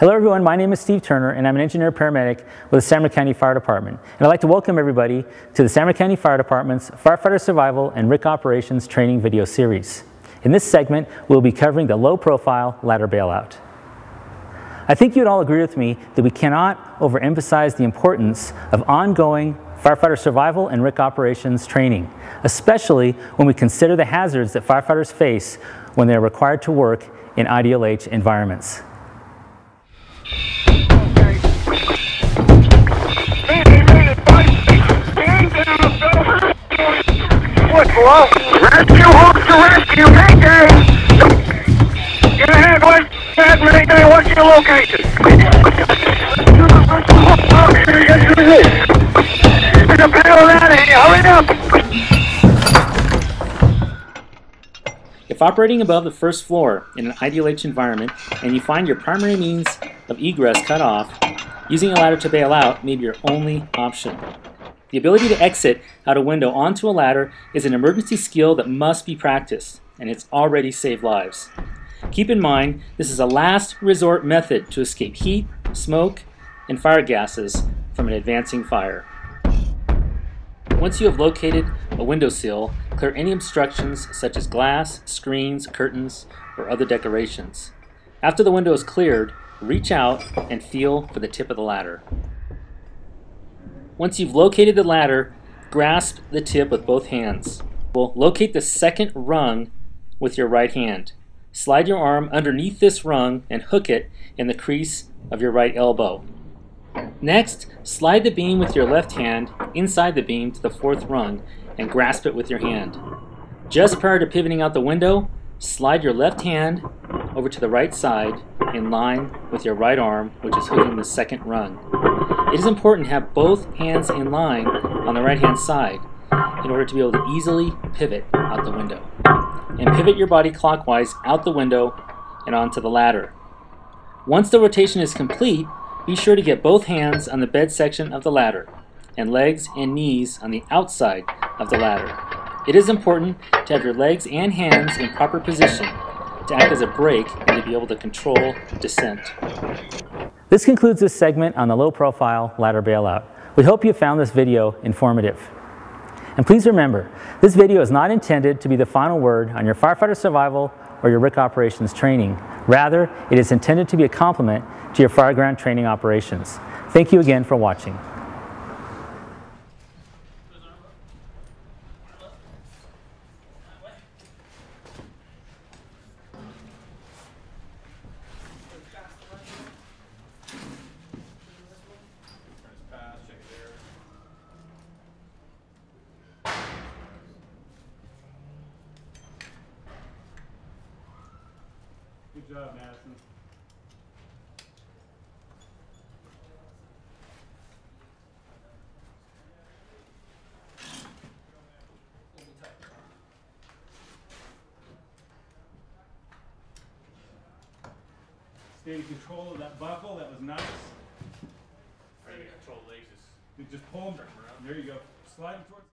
Hello everyone, my name is Steve Turner and I'm an engineer paramedic with the San County Fire Department. And I'd like to welcome everybody to the San County Fire Department's Firefighter Survival and RIC Operations Training video series. In this segment, we'll be covering the low profile ladder bailout. I think you'd all agree with me that we cannot overemphasize the importance of ongoing firefighter survival and RIC operations training, especially when we consider the hazards that firefighters face when they are required to work in IDLH environments. Rescue to rescue, Mayday! Mayday, what's your location? If operating above the first floor in an IDLH environment and you find your primary means of egress cut off, using a ladder to bail out may be your only option. The ability to exit out a window onto a ladder is an emergency skill that must be practiced, and it's already saved lives. Keep in mind, this is a last resort method to escape heat, smoke, and fire gases from an advancing fire. Once you have located a windowsill, clear any obstructions such as glass, screens, curtains, or other decorations. After the window is cleared, reach out and feel for the tip of the ladder. Once you've located the ladder, grasp the tip with both hands. Well, locate the second rung with your right hand. Slide your arm underneath this rung and hook it in the crease of your right elbow. Next, slide the beam with your left hand inside the beam to the fourth rung and grasp it with your hand. Just prior to pivoting out the window, slide your left hand over to the right side in line with your right arm, which is hooking the second rung. It is important to have both hands in line on the right hand side in order to be able to easily pivot out the window. And pivot your body clockwise out the window and onto the ladder. Once the rotation is complete, be sure to get both hands on the bed section of the ladder and legs and knees on the outside of the ladder. It is important to have your legs and hands in proper position to act as a brake and to be able to control descent. This concludes this segment on the low profile ladder bailout. We hope you found this video informative. And please remember, this video is not intended to be the final word on your firefighter survival or your RIC operations training. Rather, it is intended to be a complement to your fireground training operations. Thank you again for watching. Good job, Madison. Stay in control of that buckle. That was nice. Trying to control legs just pull them. There you go. Slide them towards.